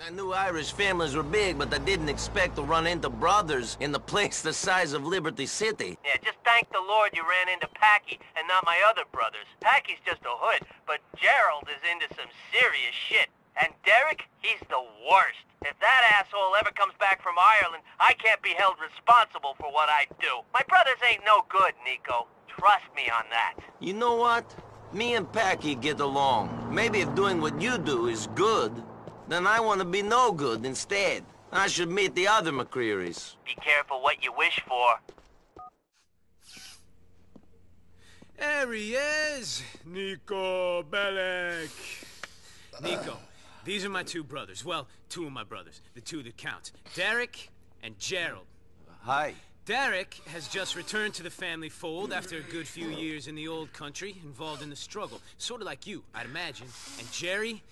I knew Irish families were big, but I didn't expect to run into brothers in the place the size of Liberty City. Yeah, just thank the Lord you ran into Packie and not my other brothers. Packie's just a hood, but Gerald is into some serious shit. And Derrick, he's the worst. If that asshole ever comes back from Ireland, I can't be held responsible for what I do. My brothers ain't no good, Niko. Trust me on that. You know what? Me and Packy get along. Maybe if doing what you do is good, then I want to be no good instead. I should meet the other McRearys. Be careful what you wish for. There he is, Niko Bellic. Niko, these are my two brothers. Well, two of my brothers. The two that count. Derrick and Gerald. Hi. Derrick has just returned to the family fold after a good few years in the old country, involved in the struggle. Sort of like you, I'd imagine. And Gerry?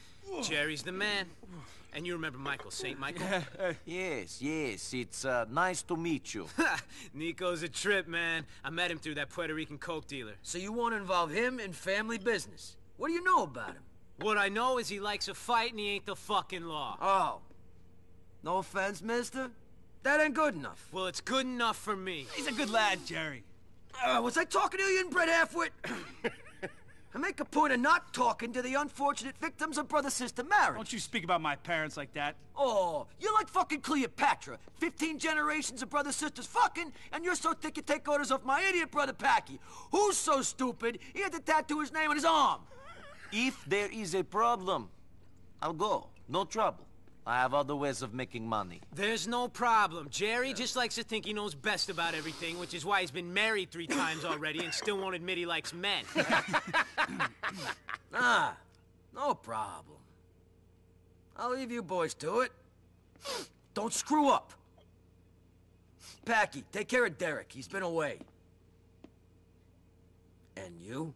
Gerry's the man. And you remember Michael, St. Michael? Yes, yes, it's uh, nice to meet you. Niko's a trip, man. I met him through that Puerto Rican coke dealer. So you want to involve him in family business? What do you know about him? What I know is he likes a fight and he ain't the fucking law. Oh. No offense, mister. That ain't good enough. Well, it's good enough for me. He's a good lad, Gerry. Uh, was I talking to you, and Brett halfwit? I make a point of not talking to the unfortunate victims of brother-sister marriage. Don't you speak about my parents like that. Oh, you're like fucking Cleopatra. Fifteen generations of brother-sisters fucking, and you're so thick you take orders off my idiot brother Packie. Who's so stupid he had to tattoo his name on his arm? if there is a problem, I'll go. No trouble. I have other ways of making money. There's no problem. Gerry just likes to think he knows best about everything, which is why he's been married three times already and still won't admit he likes men. Ah, no problem. I'll leave you boys to it. Don't screw up. Packie, take care of Derrick. He's been away. And you?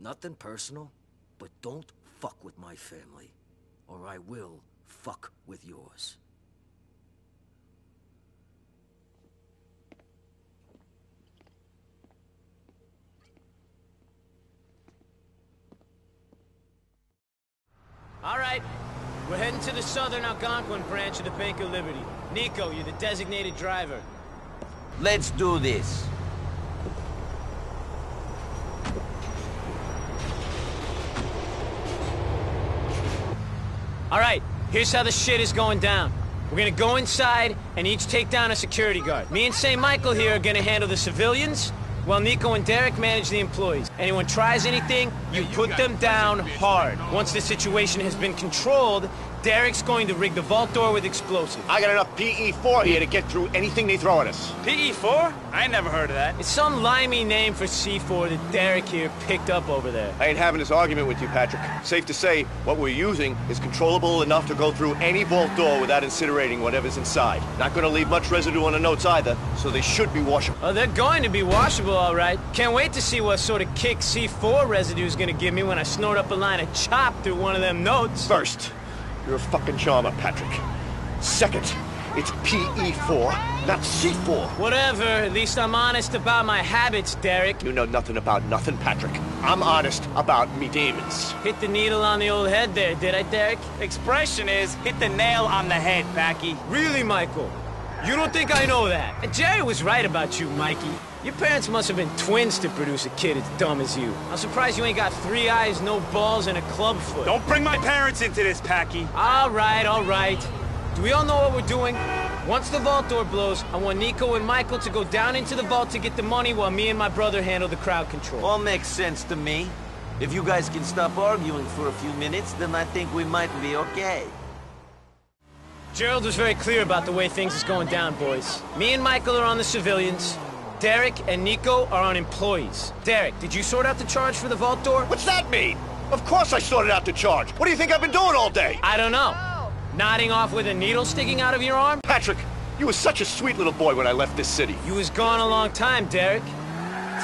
Nothing personal, but don't fuck with my family, or I will fuck with yours. All right, we're heading to the southern Algonquin branch of the Bank of Liberty. Niko, you're the designated driver. Let's do this. All right, here's how the shit is going down. We're gonna go inside and each take down a security guard. Me and St. Michael here are gonna handle the civilians, while Niko and Derrick manage the employees. Anyone tries anything, you put them down hard. Once the situation has been controlled, Derrick's going to rig the vault door with explosives. I got enough PE4 here to get through anything they throw at us. PE4? I never heard of that. It's some limey name for C4 that Derrick here picked up over there. I ain't having this argument with you, Patrick. Safe to say, what we're using is controllable enough to go through any vault door without incinerating whatever's inside. Not gonna leave much residue on the notes either, so they should be washable. Oh, they're going to be washable, all right. Can't wait to see what sort of kick C4 residue is going to give me when I snort up a line of chop through one of them notes. First, you're a fucking charmer, Patrick. Second, it's PE4, not C4. Whatever, at least I'm honest about my habits, Derrick. You know nothing about nothing, Patrick. I'm honest about me demons. Hit the needle on the old head there, did I, Derrick? Expression is hit the nail on the head, Packie. Really, Michael? You don't think I know that? Gerry was right about you, Mikey. Your parents must have been twins to produce a kid as dumb as you. I'm surprised you ain't got three eyes, no balls, and a club foot. Don't bring my parents into this, Packie. All right, all right. Do we all know what we're doing? Once the vault door blows, I want Niko and Michael to go down into the vault to get the money while me and my brother handle the crowd control. All makes sense to me. If you guys can stop arguing for a few minutes, then I think we might be okay. Gerald was very clear about the way things is going down, boys. Me and Michael are on the civilians. Derrick and Niko are on employees. Derrick, did you sort out the charge for the vault door? What's that mean? Of course I sorted out the charge. What do you think I've been doing all day? I don't know. Nodding off with a needle sticking out of your arm? Patrick, you were such a sweet little boy when I left this city. You was gone a long time, Derrick.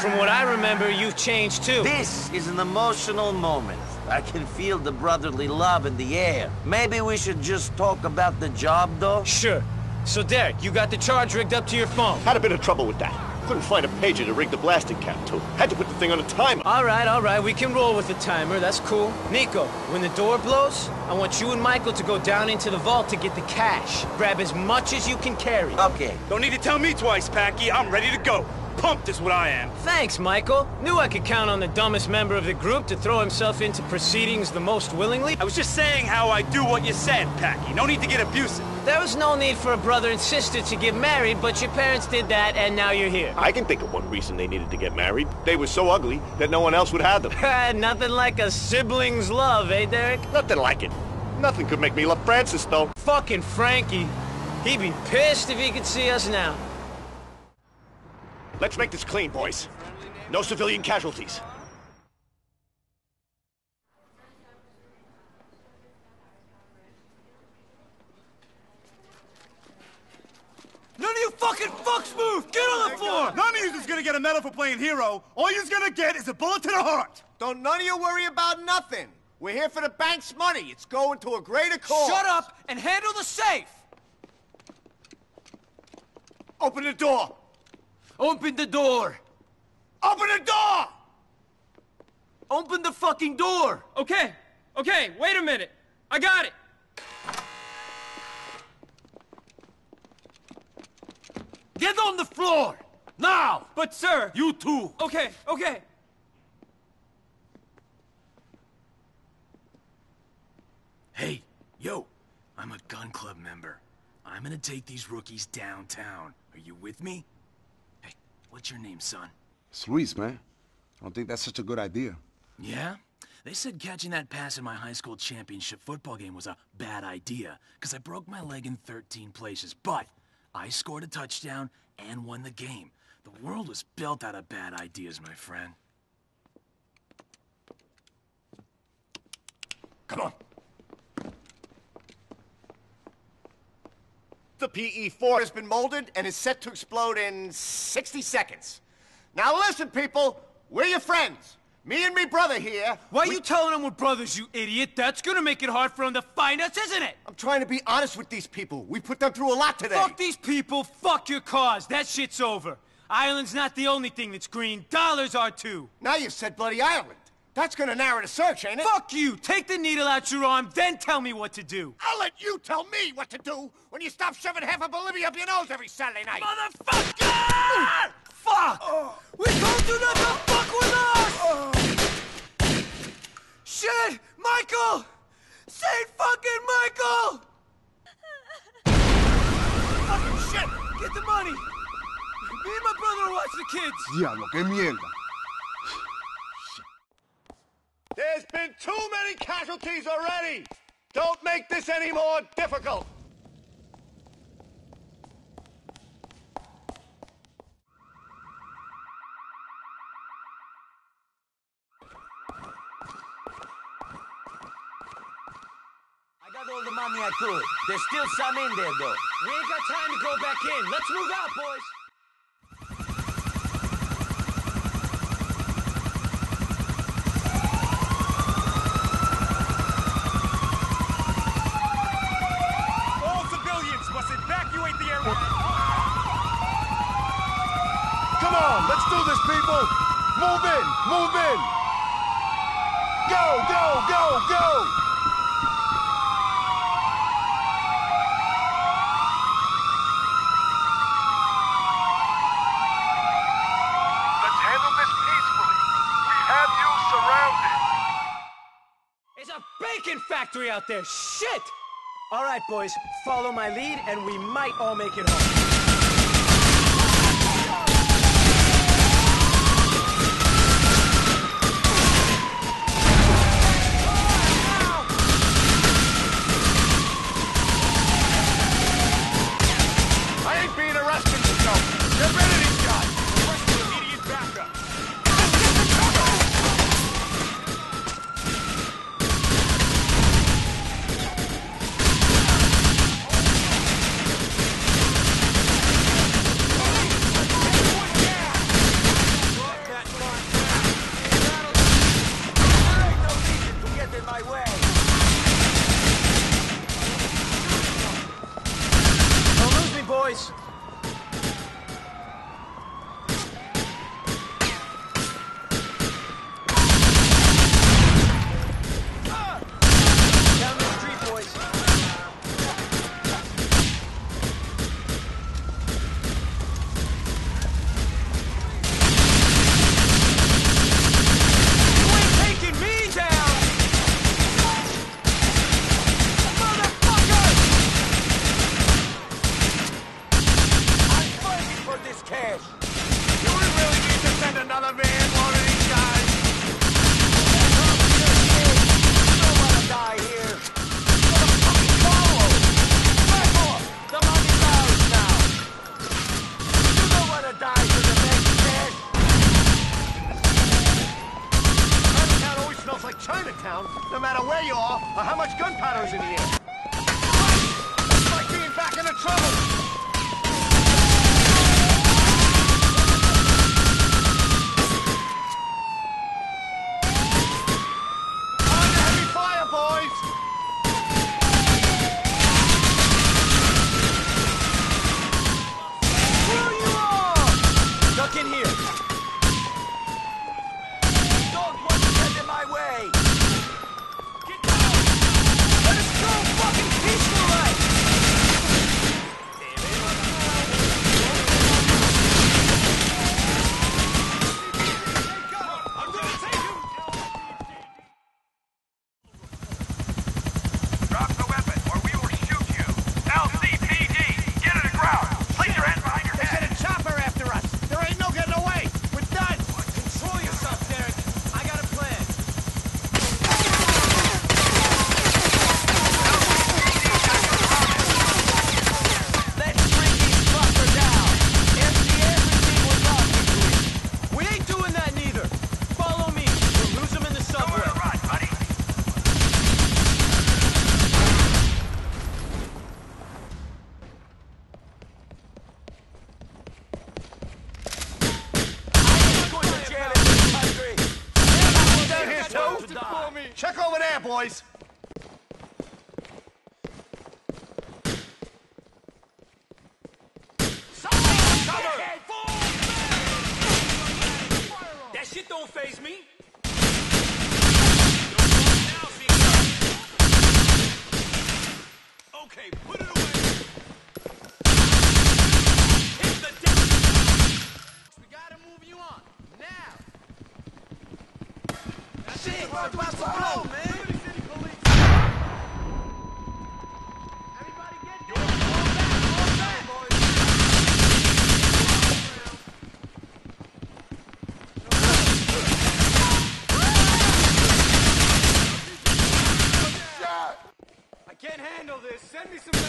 From what I remember, you've changed too. This is an emotional moment. I can feel the brotherly love in the air. Maybe we should just talk about the job, though? Sure. So, Derrick, you got the charge rigged up to your phone. Had a bit of trouble with that. Couldn't find a pager to rig the blasting cap to. Had to put the thing on a timer. All right, all right, we can roll with the timer. That's cool. Niko, when the door blows, I want you and Michael to go down into the vault to get the cash. Grab as much as you can carry. Okay. Don't need to tell me twice, Packie. I'm ready to go. Pumped is what I am. Thanks, Michael. Knew I could count on the dumbest member of the group to throw himself into proceedings the most willingly. I was just saying how I do what you said, Packie. No need to get abusive. There was no need for a brother and sister to get married, but your parents did that, and now you're here. I can think of one reason they needed to get married. They were so ugly that no one else would have them. Nothing like a sibling's love, eh, Derrick? Nothing like it. Nothing could make me love Francis, though. Fucking Frankie. He'd be pissed if he could see us now. Let's make this clean, boys. No civilian casualties. None of you fucking fucks move! Get on the floor! None of you is gonna get a medal for playing hero. All you're gonna get is a bullet to the heart. Don't none of you worry about nothing. We're here for the bank's money. It's going to a greater cause. Shut up and handle the safe! Open the door. Open the door! Open the door! Open the fucking door! Okay, okay, wait a minute. I got it. Get on the floor! Now! But sir, You too! okay, okay. Hey, yo, I'm a gun club member. I'm gonna take these rookies downtown. Are you with me? What's your name, son? It's Luis, man. I don't think that's such a good idea. Yeah? They said catching that pass in my high school championship football game was a bad idea, because I broke my leg in 13 places, but I scored a touchdown and won the game. The world was built out of bad ideas, my friend. Come on. The PE-4 has been molded and is set to explode in 60 seconds. Now listen, people. We're your friends. Me and me brother here. Why are we- you telling them we're brothers, you idiot? That's gonna make it hard for them to find us, isn't it? I'm trying to be honest with these people. We put them through a lot today. Fuck these people, fuck your cause. That shit's over. Ireland's not the only thing that's green. Dollars are too. Now you said Bloody Ireland. That's gonna narrow the search, ain't it? Fuck you! Take the needle out your arm, then tell me what to do. I'll let you tell me what to do when you stop shoving half of Bolivia up your nose every Saturday night. Motherfucker! Fuck! Oh. We told you not to fuck with us! Oh. Shit! Michael! Saint fucking Michael! fucking shit! Get the money! Me and my brother will watch the kids. Diablo, qué mierda. There's been too many casualties already! Don't make this any more difficult! I got all the money I could. There's still some in there, though. We ain't got time to go back in. Let's move out, boys. Evacuate the area. Come on, let's do this, people! Move in, move in! Go, go, go, go! Let's handle this peacefully. We have you surrounded. It's a bacon factory out there. Shit! All right, boys, follow my lead, and we might all make it home.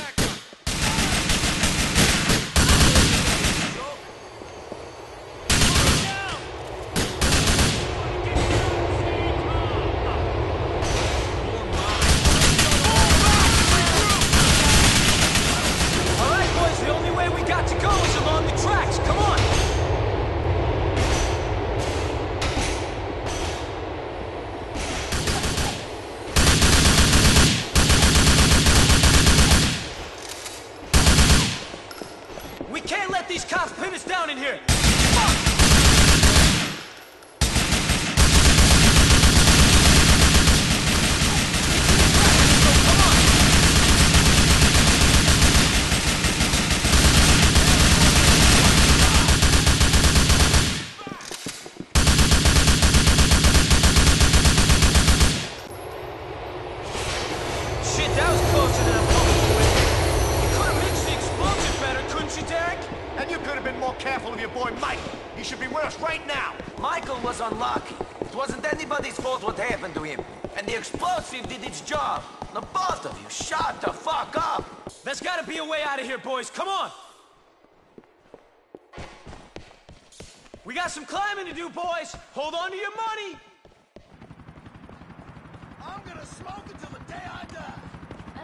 Send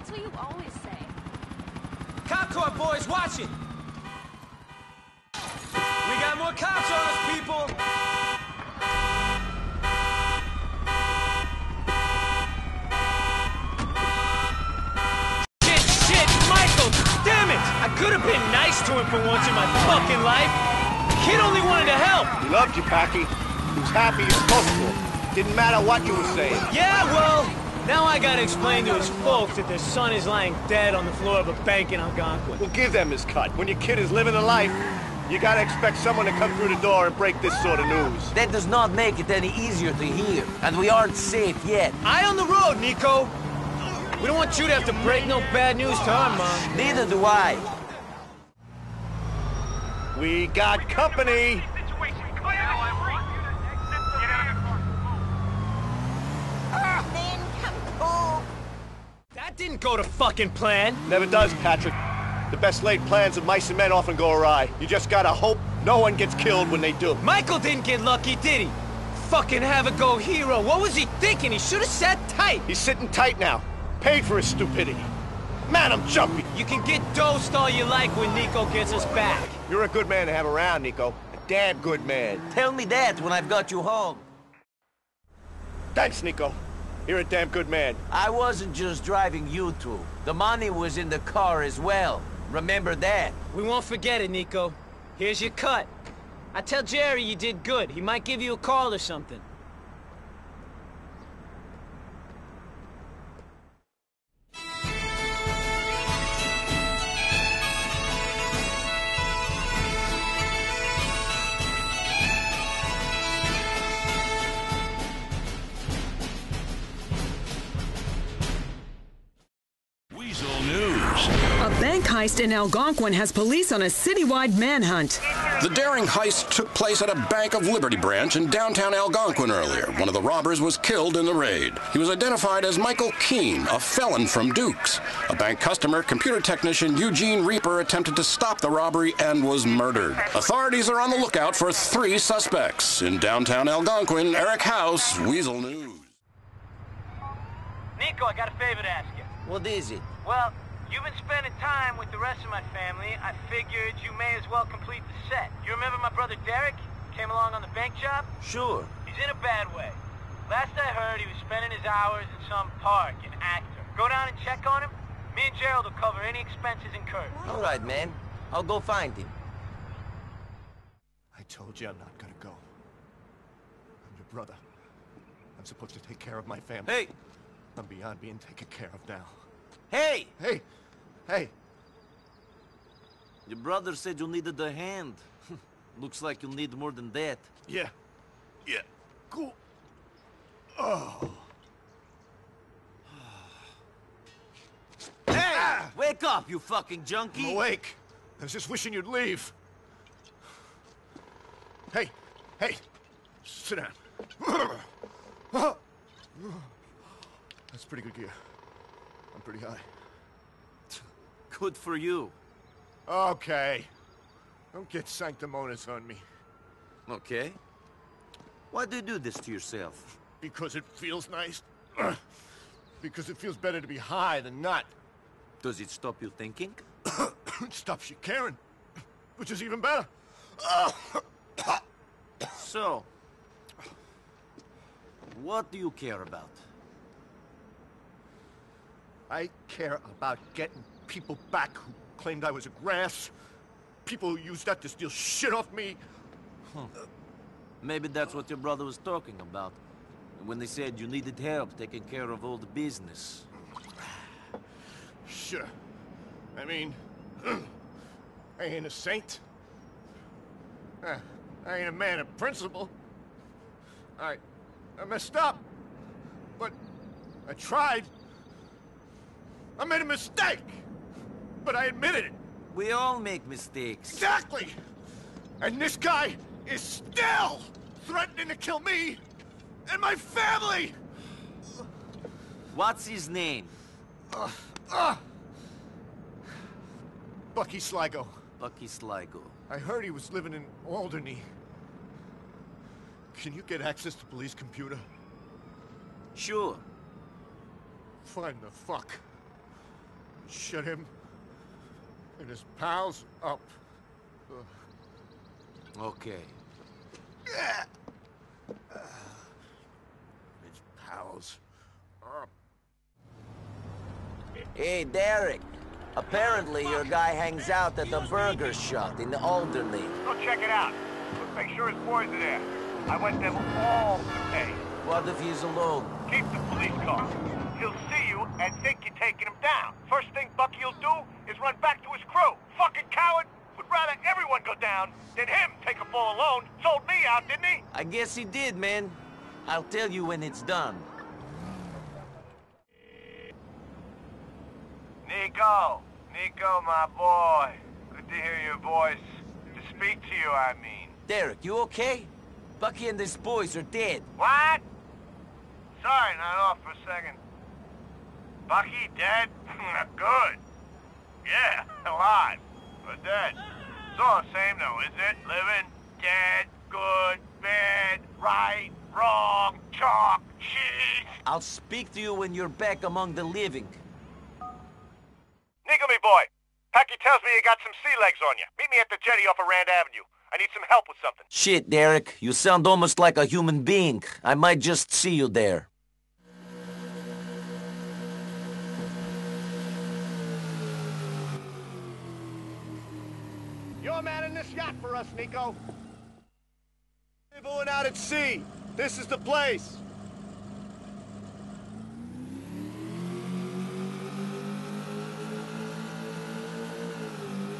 That's what you always say. Cop car, boys, watch it! We got more cops on us, people! Shit, shit, Michael! Damn it! I could have been nice to him for once in my fucking life! Kid only wanted to help! He loved you, Packie. He was happy you spoke to him. Didn't matter what you were saying. Yeah, well, now I gotta explain to his folks that their son is lying dead on the floor of a bank in Algonquin. We'll give them his cut. When your kid is living a life, you gotta expect someone to come through the door and break this sort of news. That does not make it any easier to hear. And we aren't safe yet. Eye on the road, Niko! We don't want you to have to break no bad news to our mom. Neither do I. We got company. Didn't go to fucking plan. Never does, Patrick. The best laid plans of mice and men often go awry. You just gotta hope no one gets killed when they do. Michael didn't get lucky, did he? Fucking have-a-go hero. What was he thinking? He should have sat tight. He's sitting tight now. Paid for his stupidity. Man, I'm jumpy. You can get dosed all you like when Niko gets us back. You're a good man to have around, Niko. A damn good man. Tell me that when I've got you home. Thanks, Niko. You're a damn good man. I wasn't just driving you two. The money was in the car as well. Remember that. We won't forget it, Niko. Here's your cut. I tell Gerry you did good. He might give you a call or something. Heist in Algonquin has police on a citywide manhunt. The daring heist took place at a Bank of Liberty branch in downtown Algonquin earlier. One of the robbers was killed in the raid. He was identified as Michael Keane, a felon from Dukes. A bank customer, computer technician Eugene Reaper, attempted to stop the robbery and was murdered. Authorities are on the lookout for three suspects. In downtown Algonquin, Eric House, Weazel News. Niko, I got a favor to ask you. What is it? Well, you've been spending time with the rest of my family. I figured you may as well complete the set. You remember my brother Derrick? Came along on the bank job? Sure. He's in a bad way. Last I heard, he was spending his hours in some park in Acter. Go down and check on him. Me and Gerald will cover any expenses incurred. All right, man. I'll go find him. I told you I'm not gonna go. I'm your brother. I'm supposed to take care of my family. Hey! I'm beyond being taken care of now. Hey! Hey! Hey! Your brother said you needed a hand. Looks like you'll need more than that. Yeah. Yeah. Cool. Oh. Hey! Wake up, you fucking junkie! I'm awake. I was just wishing you'd leave. Hey, hey, sit down. That's pretty good gear. I'm pretty high. Good for you. Okay. Don't get sanctimonious on me. Okay. Why do you do this to yourself? Because it feels nice. because it feels better to be high than not. Does it stop you thinking? it stops you caring, which is even better. so, what do you care about? I care about getting people back who claimed I was a grass. People who used that to steal shit off me. Huh. Maybe that's what your brother was talking about. When they said you needed help taking care of all the business. Sure. I mean, I ain't a saint. Uh, I ain't a man of principle. I, I messed up. But I tried. I made a mistake. But I admitted it. We all make mistakes. Exactly. And this guy is still threatening to kill me and my family. What's his name? Uh, uh, Bucky Sligo. Bucky Sligo. I heard he was living in Alderney. Can you get access to police computer? Sure. Find the fuck. Shut him and his pals up. Ugh. Okay. His pals up. Hey, Derrick. Apparently your guy hangs out at the burger shop in the Alderney. Go check it out. Let's make sure his boys are there. I want them all to pay. What if he's alone? Keep the police car. He'll see you and think you're taking him down. First thing Bucky'll do is run back to his crew. Fucking coward! Would rather everyone go down than him take a fall alone. Sold me out, didn't he? I guess he did, man. I'll tell you when it's done. Niko! Niko, my boy. Good to hear your voice. To speak to you, I mean. Derrick, you okay? Bucky and his boys are dead. What? Sorry, not off for a second. Bucky dead? Good. Yeah, alive. But dead. It's all the same though, isn't it? Living, dead, good, bad, right, wrong, chalk, cheese. I'll speak to you when you're back among the living. Niko, me boy. Packie tells me you got some sea legs on you. Meet me at the jetty off of Rand Avenue. I need some help with something. Shit, Derrick. You sound almost like a human being. I might just see you there. You're manning this yacht for us, Niko. Rendezvousing out at sea. This is the place.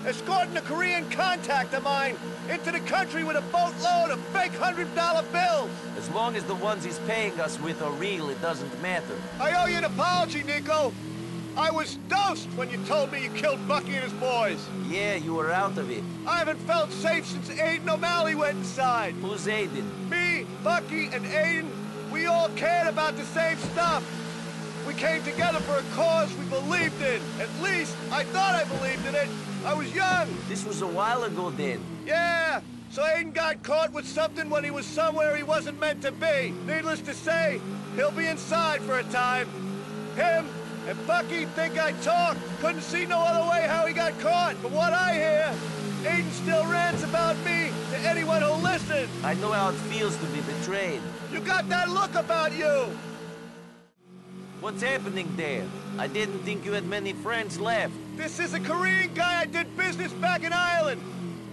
Escorting a Korean contact of mine into the country with a boatload of fake hundred dollar bills. As long as the ones he's paying us with are real, it doesn't matter. I owe you an apology, Niko. I was dosed when you told me you killed Bucky and his boys. Yeah, you were out of it. I haven't felt safe since Aiden O'Malley went inside. Who's Aiden? Me, Bucky, and Aiden, we all cared about the same stuff. We came together for a cause we believed in. At least, I thought I believed in it. I was young. This was a while ago then. Yeah, so Aiden got caught with something when he was somewhere he wasn't meant to be. Needless to say, he'll be inside for a time. Him And Bucky think I talked. Couldn't see no other way how he got caught. From what I hear, Aiden still rants about me to anyone who'll listen. I know how it feels to be betrayed. You got that look about you. What's happening there? I didn't think you had many friends left. This is a Korean guy I did business back in Ireland.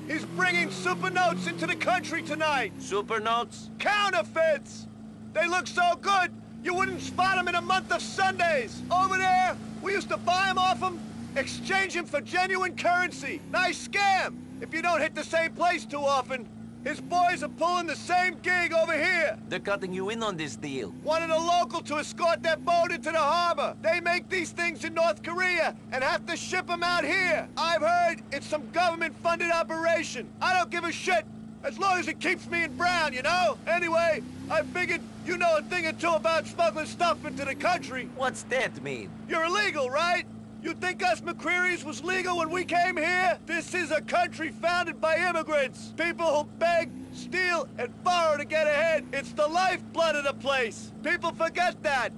He's bringing super notes into the country tonight. Super notes? Counterfeits! They look so good, you wouldn't spot them in a month of Sundays. Over there, we used to buy them off them, exchange them for genuine currency. Nice scam, if you don't hit the same place too often. His boys are pulling the same gig over here. They're cutting you in on this deal. Wanted a local to escort their boat into the harbor. They make these things in North Korea and have to ship them out here. I've heard it's some government-funded operation. I don't give a shit, as long as it keeps me in brown, you know? Anyway, I figured you know a thing or two about smuggling stuff into the country. What's that mean? You're illegal, right? You think us McReary's was legal when we came here? This is a country founded by immigrants. People who beg, steal, and borrow to get ahead. It's the lifeblood of the place. People forget that.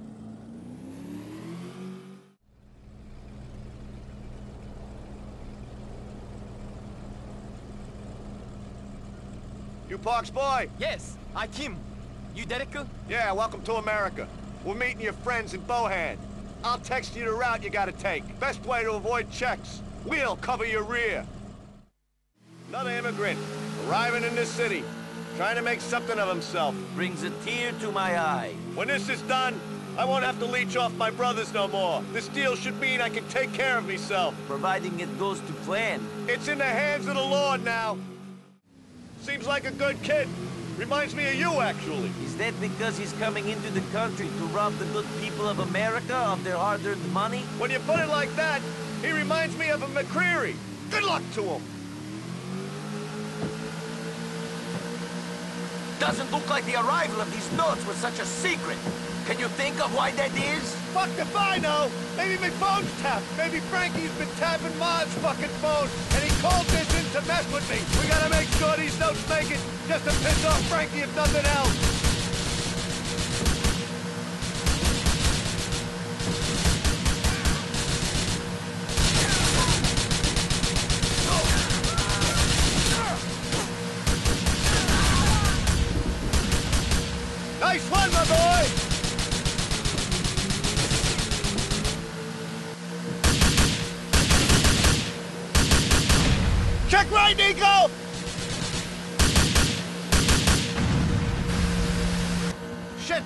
You Parks boy? Yes, I Kim. You Derrick? Yeah, welcome to America. We're meeting your friends in Bohan. I'll text you the route you gotta take. Best way to avoid checks. We'll cover your rear. Another immigrant, arriving in this city, trying to make something of himself. Brings a tear to my eye. When this is done, I won't have to leech off my brothers no more. This deal should mean I can take care of myself. Providing it goes to plan. It's in the hands of the Lord now. Seems like a good kid. Reminds me of you, actually. Is that because he's coming into the country to rob the good people of America of their hard-earned money? When you put it like that, he reminds me of a McReary. Good luck to him. Doesn't look like the arrival of these notes was such a secret. Can you think of why that is? Fuck if I know! Maybe my phone's tapped. Maybe Frankie's been tapping Ma's fucking phone, and he called this in to mess with me. We gotta make sure these notes make it, just to piss off Frankie if nothing else.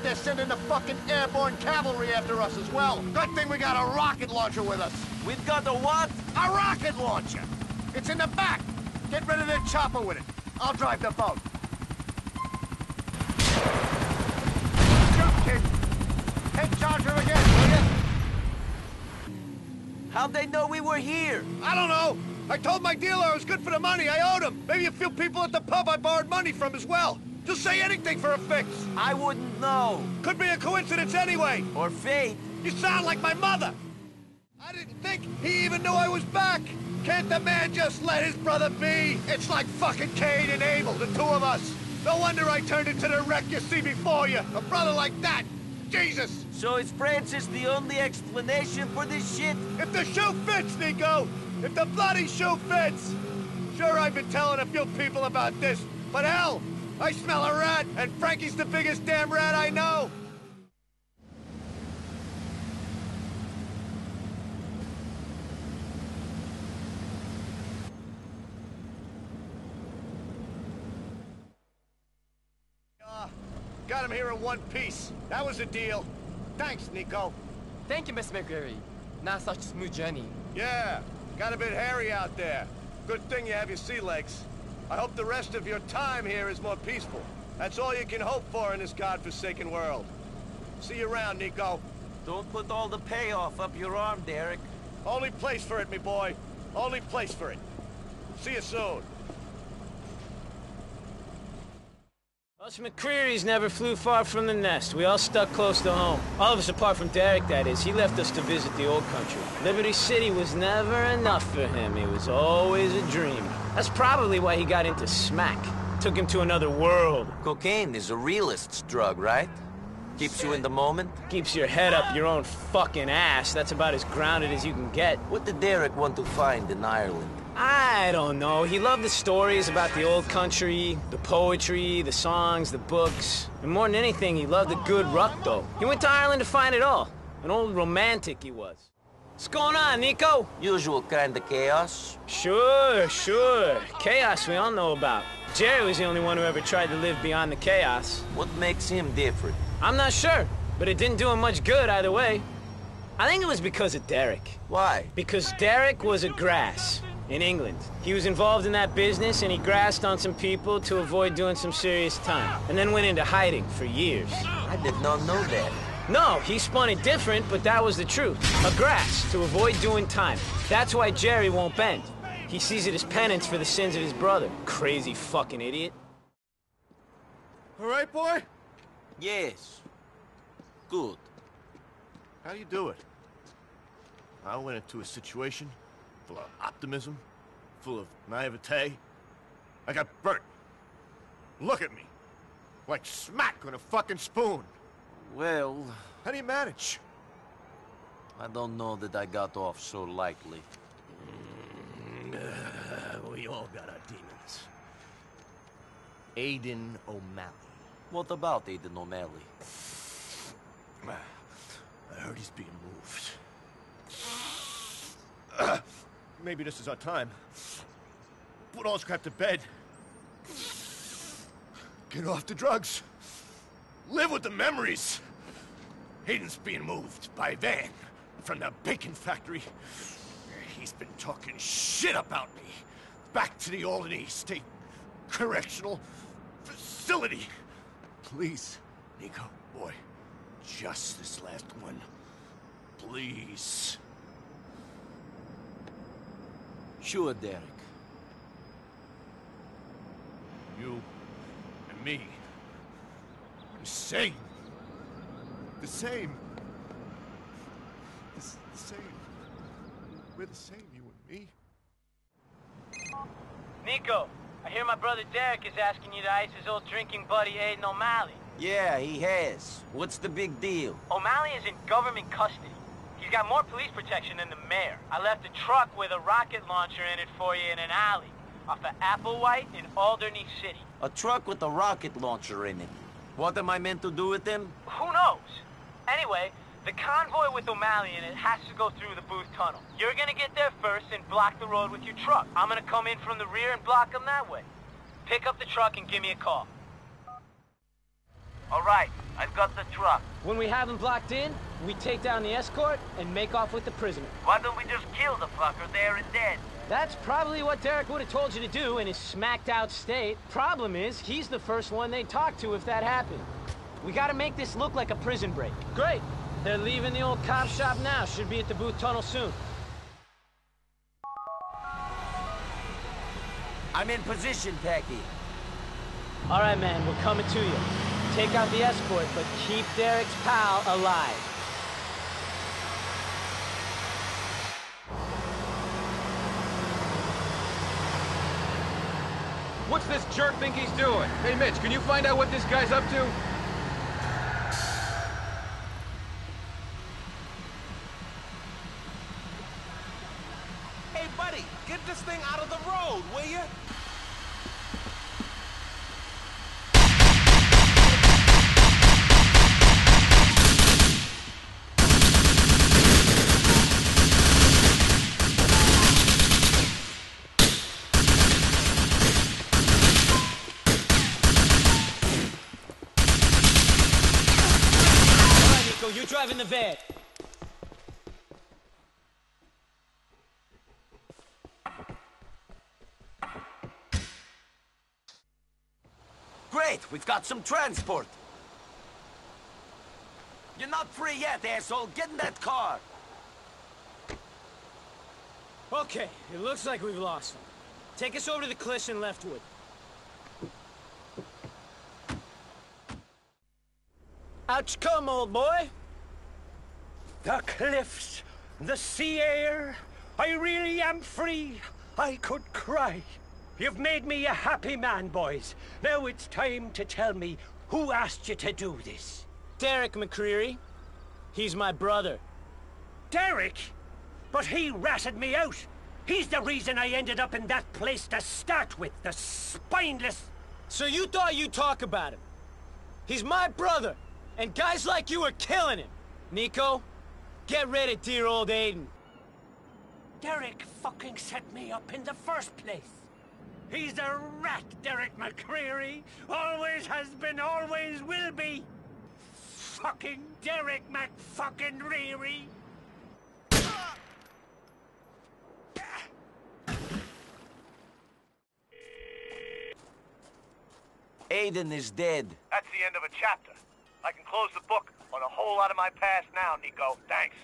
They're sending the fucking airborne cavalry after us as well. Good thing we got a rocket launcher with us. We've got a what? A rocket launcher! It's in the back! Get rid of their chopper with it. I'll drive the boat. Shoot, kid! Take charge of again, will ya? How'd they know we were here? I don't know. I told my dealer I was good for the money. I owed him. Maybe a few people at the pub I borrowed money from as well. Just say anything for a fix. I wouldn't know. Could be a coincidence anyway. Or fate. You sound like my mother. I didn't think he even knew I was back. Can't the man just let his brother be? It's like fucking Cain and Abel, the two of us. No wonder I turned into the wreck you see before you. A brother like that. Jesus. So is Francis the only explanation for this shit? If the shoe fits, Niko! If the bloody shoe fits! Sure, I've been telling a few people about this, but hell, I smell a rat, and Frankie's the biggest damn rat I know! Ah, got him here in one piece. That was a deal. Thanks, Niko. Thank you, Miss McReary. Not such a smooth journey. Yeah, got a bit hairy out there. Good thing you have your sea legs. I hope the rest of your time here is more peaceful. That's all you can hope for in this godforsaken world. See you around, Niko. Don't put all the payoff up your arm, Derrick. Only place for it, me boy. Only place for it. See you soon. Us McReary's never flew far from the nest. We all stuck close to home. All of us apart from Derrick, that is. He left us to visit the old country. Liberty City was never enough for him. It was always a dream. That's probably why he got into smack. Took him to another world. Cocaine is a realist's drug, right? Keeps you in the moment? Keeps your head up your own fucking ass. That's about as grounded as you can get. What did Derrick want to find in Ireland? I don't know. He loved the stories about the old country, the poetry, the songs, the books. And more than anything, he loved a good ruck, though. He went to Ireland to find it all. An old romantic he was. What's going on, Niko? Usual kind of chaos. Sure, sure. Chaos we all know about. Gerry was the only one who ever tried to live beyond the chaos. What makes him different? I'm not sure, but it didn't do him much good either way. I think it was because of Derrick. Why? Because Derrick was a grass in England. He was involved in that business and he grassed on some people to avoid doing some serious time. And then went into hiding for years. I did not know that. No, he spun it different, but that was the truth. A grass to avoid doing time. That's why Gerry won't bend. He sees it as penance for the sins of his brother. Crazy fucking idiot. All right, boy? Yes. Good. How do you do it? I went into a situation full of optimism, full of naivete. I got burnt. Look at me. Like smack on a fucking spoon. Well, How do you manage? I don't know that I got off so lightly. Mm, uh, we all got our demons. Aiden O'Malley. What about Aiden O'Malley? I heard he's being moved. Maybe this is our time. Put all this crap to bed. Get off the drugs. Live with the memories. Aiden's being moved by van from the bacon factory. He's been talking shit about me. Back to the Alderney State Correctional Facility. Please, Niko, boy, just this last one. Please. Sure, Derrick. You and me. The same. The same. The, the same. We're the same, you and me. Niko, I hear my brother Derrick is asking you to ice his old drinking buddy Aiden O'Malley. Yeah, he has. What's the big deal? O'Malley is in government custody. He's got more police protection than the mayor. I left a truck with a rocket launcher in it for you in an alley off of Applewhite in Alderney City. A truck with a rocket launcher in it. What am I meant to do with them? Who knows? Anyway, the convoy with O'Malley in it has to go through the Booth Tunnel. You're gonna get there first and block the road with your truck. I'm gonna come in from the rear and block them that way. Pick up the truck and give me a call. All right, I've got the truck. When we have them blocked in, we take down the escort and make off with the prisoner. Why don't we just kill the fucker there and then? That's probably what Derrick would have told you to do in his smacked out state. Problem is, he's the first one they'd talk to if that happened. We gotta make this look like a prison break. Great. They're leaving the old cop shop now. Should be at the Booth Tunnel soon. I'm in position, Packie. All right, man, we're coming to you. Take out the escort, but keep Derrick's pal alive. What's this jerk think he's doing? Hey, Mitch, can you find out what this guy's up to? Hey, buddy, get this thing out of the road, will you? All right, Niko, you're driving the van. Great, we've got some transport. You're not free yet, asshole. Get in that car. Okay, it looks like we've lost them. Take us over to the cliffs in Leftwood. Out you come, old boy. The cliffs, the sea air. I really am free. I could cry. You've made me a happy man, boys. Now it's time to tell me who asked you to do this. Derrick McReary. He's my brother. Derrick? But he ratted me out. He's the reason I ended up in that place to start with, the spineless... So you thought you'd talk about him? He's my brother, and guys like you are killing him. Niko, get rid of dear old Aiden. Derrick fucking set me up in the first place. He's a rat, Derrick McReary. Always has been, always will be. Fucking Derrick McFucking Reary. Aiden is dead. That's the end of a chapter. I can close the book on a whole lot of my past now, Niko. Thanks.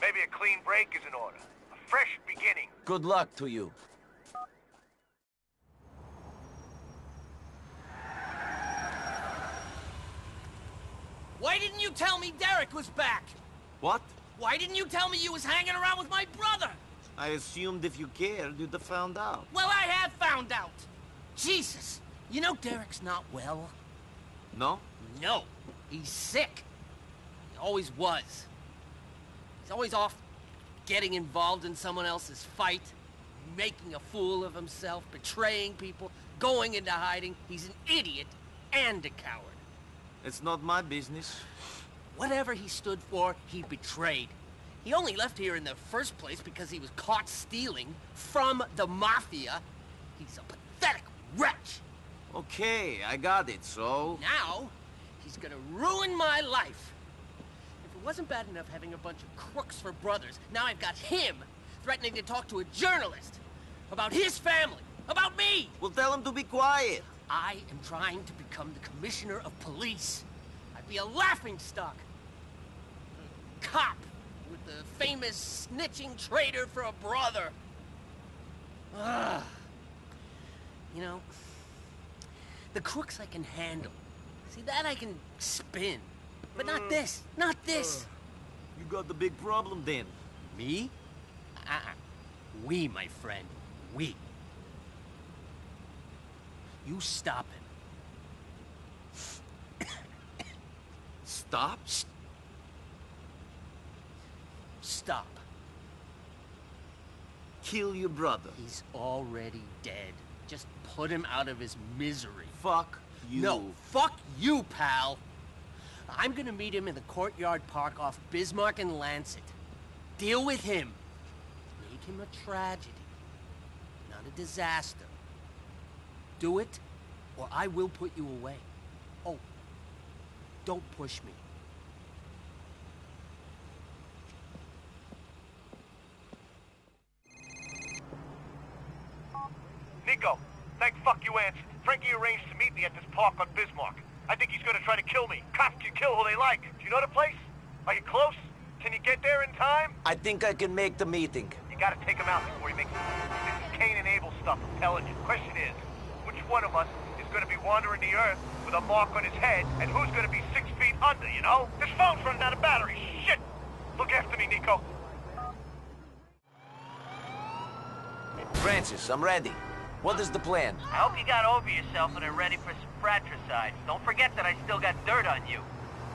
Maybe a clean break is in order. A fresh beginning. Good luck to you. Why didn't you tell me Derrick was back? What? Why didn't you tell me you was hanging around with my brother? I assumed if you cared, you'd have found out. Well, I have found out. Jesus. You know Derrick's not well? No? No. He's sick. He always was. He's always off getting involved in someone else's fight, making a fool of himself, betraying people, going into hiding. He's an idiot and a coward. It's not my business. Whatever he stood for, he betrayed. He only left here in the first place because he was caught stealing from the Mafia. He's a pathetic wretch. Okay, I got it, so... Now, he's gonna ruin my life. If it wasn't bad enough having a bunch of crooks for brothers, now I've got him threatening to talk to a journalist about his family, about me. Well, tell him to be quiet. I am trying to become the commissioner of police. I'd be a laughing stock. A cop with the famous snitching traitor for a brother. Ah. You know, the crooks I can handle. See, that I can spin. But not this. Not this. You got the big problem then. Me? Uh-uh. We, my friend. We. You stop him. Stop? Stop. Kill your brother. He's already dead. Just put him out of his misery. Fuck you. No, fuck you, pal. I'm gonna meet him in the Courtyard Park off Bismarck and Lancet. Deal with him. Make him a tragedy, not a disaster. Do it, or I will put you away. Oh, don't push me. Niko, thank fuck you answered. Frankie arranged to meet me at this park on Bismarck. I think he's gonna try to kill me. Cops can kill who they like. Do you know the place? Are you close? Can you get there in time? I think I can make the meeting. You gotta take him out before he makes this is Cain and Abel stuff intelligent. Question is, which one of us is gonna be wandering the earth with a mark on his head, and who's gonna be six feet under, you know? This phone's running out of battery. Shit! Look after me, Niko. Francis, I'm ready. What is the plan? I hope you got over yourself and are ready for some fratricide. Don't forget that I still got dirt on you.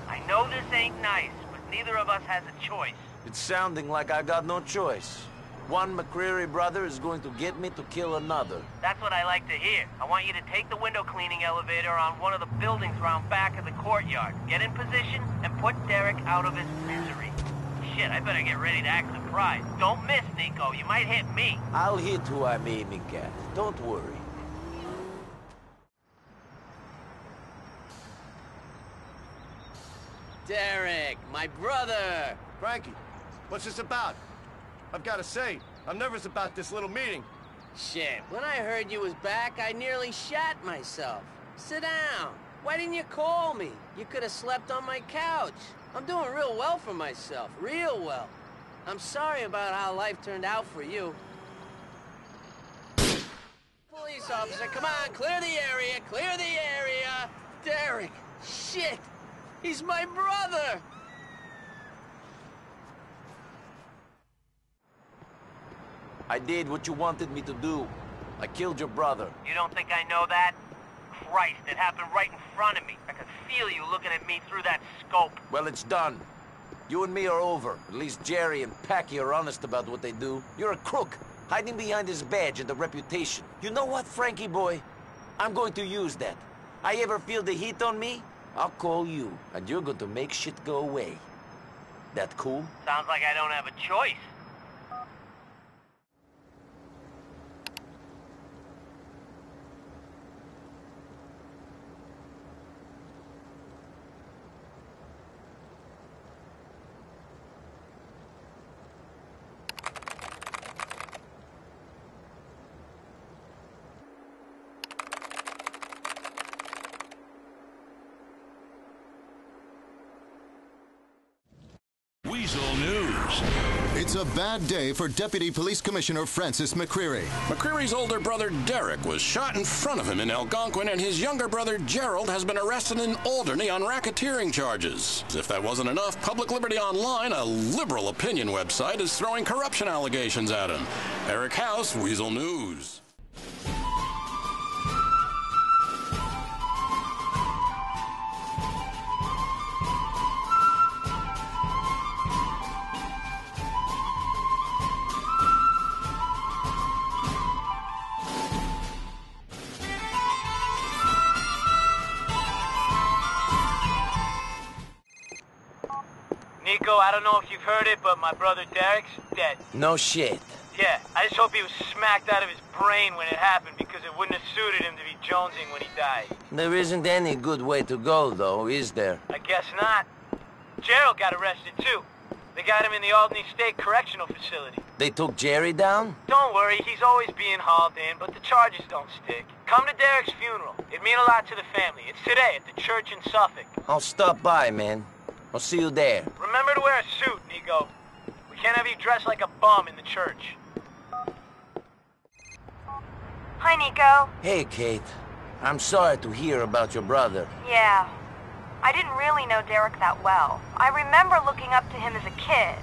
I know this ain't nice, but neither of us has a choice. It's sounding like I got no choice. One McReary brother is going to get me to kill another. That's what I like to hear. I want you to take the window cleaning elevator on one of the buildings around back of the courtyard. Get in position and put Derrick out of his misery. Shit, I better get ready to act surprised. Don't miss, Niko. You might hit me. I'll hit who I'm aiming at. Don't worry. Derrick, my brother. Frankie, what's this about? I've got to say, I'm nervous about this little meeting. Shit, when I heard you was back, I nearly shat myself. Sit down. Why didn't you call me? You could have slept on my couch. I'm doing real well for myself, real well. I'm sorry about how life turned out for you. Police officer, come on, clear the area, clear the area. Derrick, shit, he's my brother. I did what you wanted me to do. I killed your brother. You don't think I know that? Christ, it happened right in front of me. I could feel you looking at me through that scope. Well, it's done. You and me are over. At least Gerry and Packie are honest about what they do. You're a crook, hiding behind his badge and the reputation. You know what, Frankie boy? I'm going to use that. I ever feel the heat on me, I'll call you, and you're going to make shit go away. That cool? Sounds like I don't have a choice. Weazel News. It's a bad day for Deputy Police Commissioner Francis McReary. McReary's older brother Derrick was shot in front of him in Algonquin, and his younger brother Gerald has been arrested in Alderney on racketeering charges. As if that wasn't enough, Public Liberty Online, a liberal opinion website, is throwing corruption allegations at him. Eric House, Weazel News. It, but my brother Derrick's dead. No shit. Yeah, I just hope he was smacked out of his brain when it happened because it wouldn't have suited him to be jonesing when he died. There isn't any good way to go, though, is there? I guess not. Gerald got arrested too. They got him in the Alderney State Correctional Facility. They took Gerry down? Don't worry, he's always being hauled in, but the charges don't stick. Come to Derrick's funeral. It'd mean a lot to the family. It's today at the church in Suffolk. I'll stop by, man. I'll see you there. Remember to wear a suit, Niko. We can't have you dressed like a bum in the church. Hi, Niko. Hey, Kate. I'm sorry to hear about your brother. Yeah. I didn't really know Derrick that well. I remember looking up to him as a kid.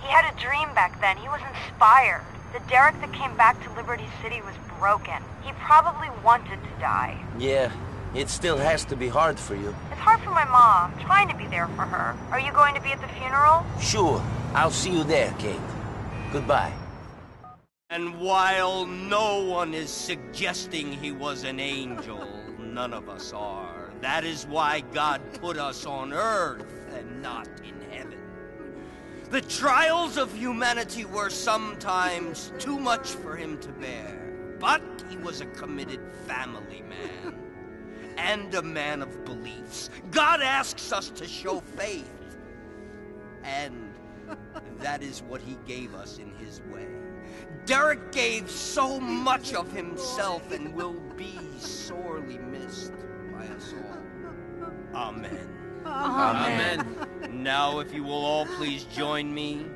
He had a dream back then. He was inspired. The Derrick that came back to Liberty City was broken. He probably wanted to die. Yeah, it still has to be hard for you. It's hard for my mom, trying to be there for her. Are you going to be at the funeral? Sure. I'll see you there, Kate. Goodbye. And while no one is suggesting he was an angel, none of us are. That is why God put us on earth and not in heaven. The trials of humanity were sometimes too much for him to bear, but he was a committed family man and a man of beliefs. God asks us to show faith, and that is what he gave us in his way. Derrick gave so much of himself and will be sorely missed by us all. Amen. Amen. Now, if you will all please join me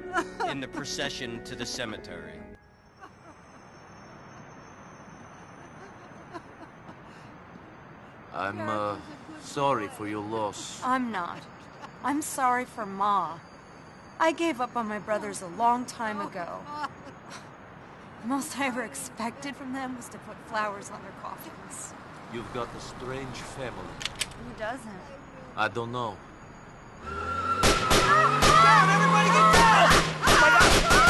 in the procession to the cemetery. I'm, uh, sorry for your loss. I'm not. I'm sorry for Ma. I gave up on my brothers a long time ago. The most I ever expected from them was to put flowers on their coffins. You've got a strange family. Who doesn't? I don't know. Down, everybody get down! Oh my god!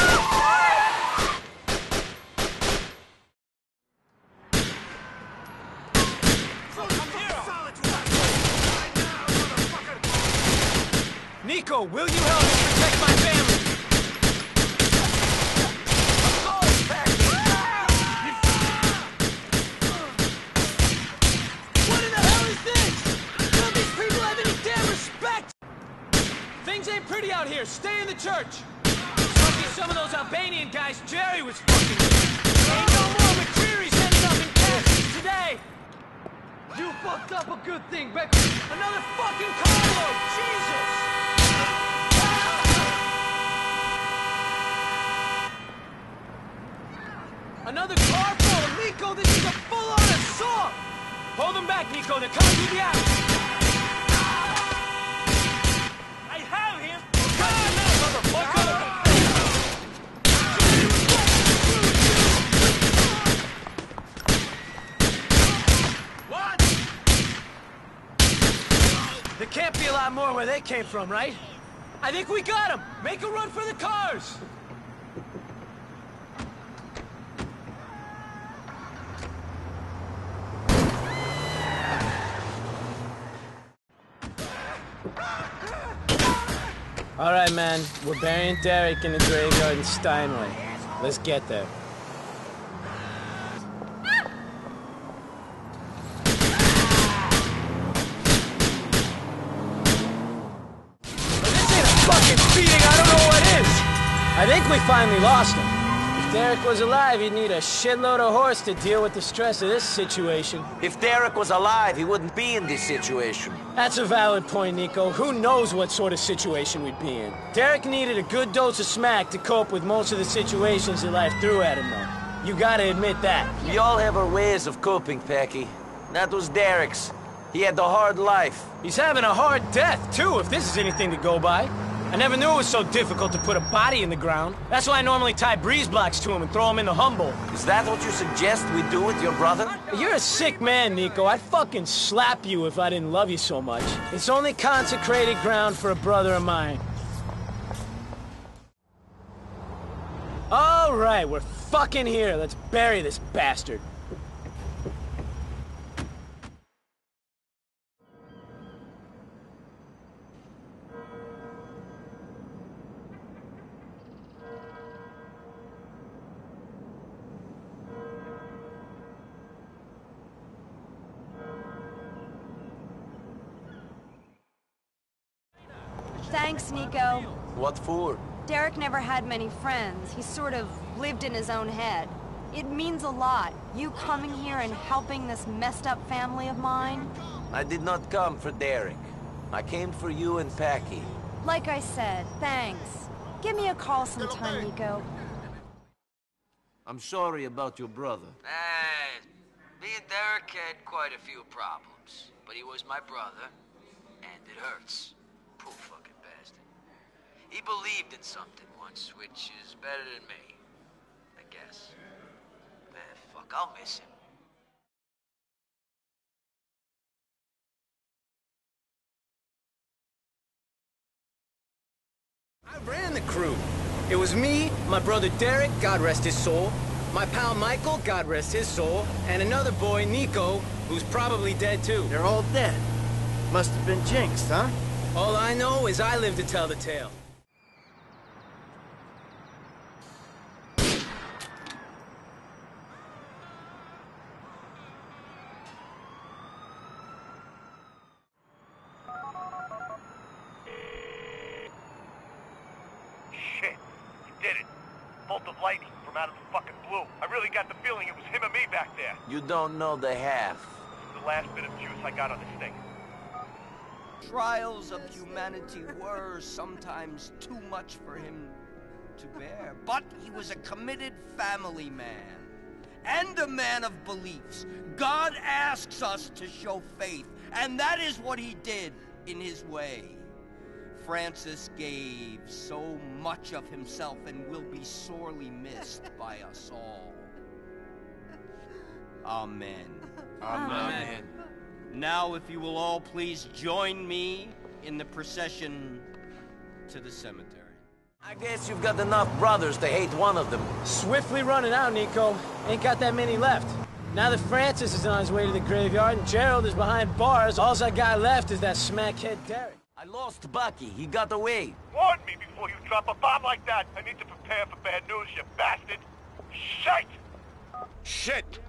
Will you help me from, right? I think we got him! Make a run for the cars. All right, man. We're burying Derrick in the graveyard in Steinway. Let's get there. This ain't a fucking beating. I don't know what is. I think we finally lost him. If Derrick was alive, he'd need a shitload of horse to deal with the stress of this situation. If Derrick was alive, he wouldn't be in this situation. That's a valid point, Niko. Who knows what sort of situation we'd be in? Derrick needed a good dose of smack to cope with most of the situations that life threw at him, though. You gotta admit that. We all have our ways of coping, Packie. That was Derrick's. He had the hard life. He's having a hard death, too, if this is anything to go by. I never knew it was so difficult to put a body in the ground. That's why I normally tie breeze blocks to him and throw him in the Humboldt. Is that what you suggest we do with your brother? You're a sick man, Niko. I'd fucking slap you if I didn't love you so much. It's only consecrated ground for a brother of mine. All right, we're fucking here. Let's bury this bastard. Thanks, Niko. What for? Derrick never had many friends. He sort of lived in his own head. It means a lot, you coming here and helping this messed up family of mine. I did not come for Derrick. I came for you and Packie. Like I said, thanks. Give me a call sometime, Niko. I'm sorry about your brother. Uh, me and Derrick had quite a few problems, but he was my brother, and it hurts. Poor fucking bastard. He believed in something once, which is better than me, I guess. Man, fuck, I'll miss him. I ran the crew. It was me, my brother Derrick, God rest his soul, my pal Michael, God rest his soul, and another boy, Niko, who's probably dead too. They're all dead. Must have been jinxed, huh? All I know is I live to tell the tale. Bolt of lightning from out of the fucking blue. I really got the feeling it was him and me back there. You don't know the half. The last bit of juice I got on this thing. Trials of humanity were sometimes too much for him to bear. But he was a committed family man and a man of beliefs. God asks us to show faith, and that is what he did in his way. Francis gave so much of himself and will be sorely missed by us all. Amen. Amen. Now, if you will all please join me in the procession to the cemetery. I guess you've got enough brothers to hate one of them. Swiftly running out, Niko. Ain't got that many left. Now that Francis is on his way to the graveyard and Gerald is behind bars, all I got left is that smackhead Derrick. I lost Bucky. He got away. Warn me before you drop a bomb like that. I need to prepare for bad news, you bastard. Shit! Shit!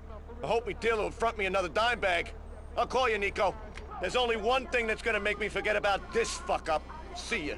I hope Dealer will front me another dime bag. I'll call you, Niko. There's only one thing that's gonna make me forget about this fuck-up. See ya.